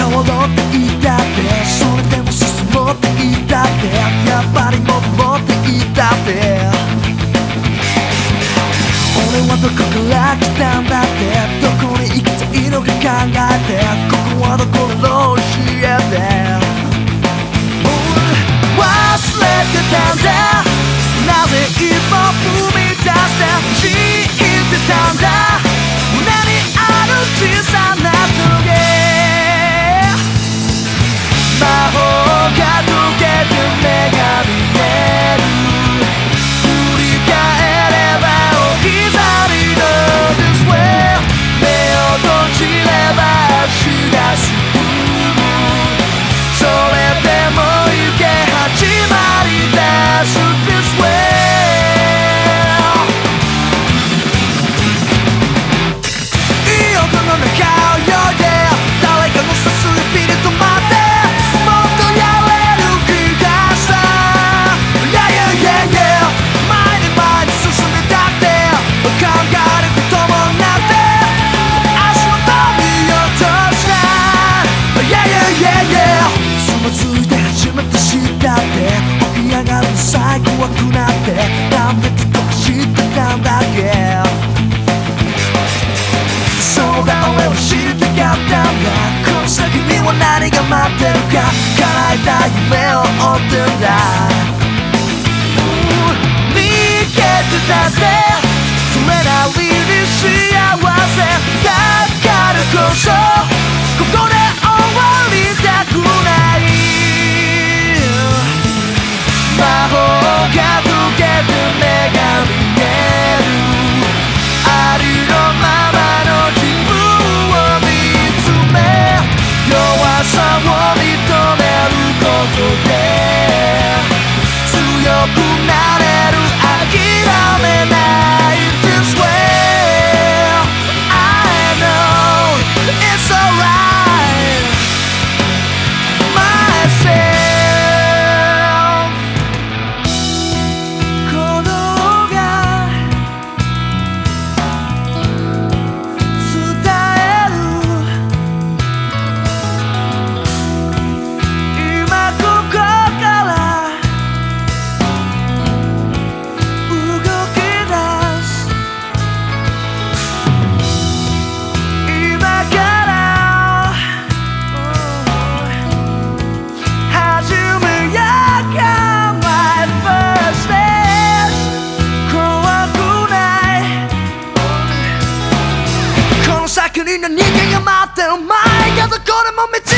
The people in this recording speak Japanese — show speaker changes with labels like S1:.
S1: 変わろうって言ったってそれでも進もうって言ったってやっぱりもろうって言ったって。俺はどこから来たんだってどこに行きたいのか考えてここはどころ教えて。もう忘れてたんだ。なぜ一歩踏み出して知ってたんだ。くなってダメっと走ってたんだっけそうだ俺は知りたかったんだこの先には何が待ってるか叶えた夢を追ってんだ逃げてたってそれなりに幸せだからこそ 우리는 이겨야 마땅 마이가 더 걸음을 믿지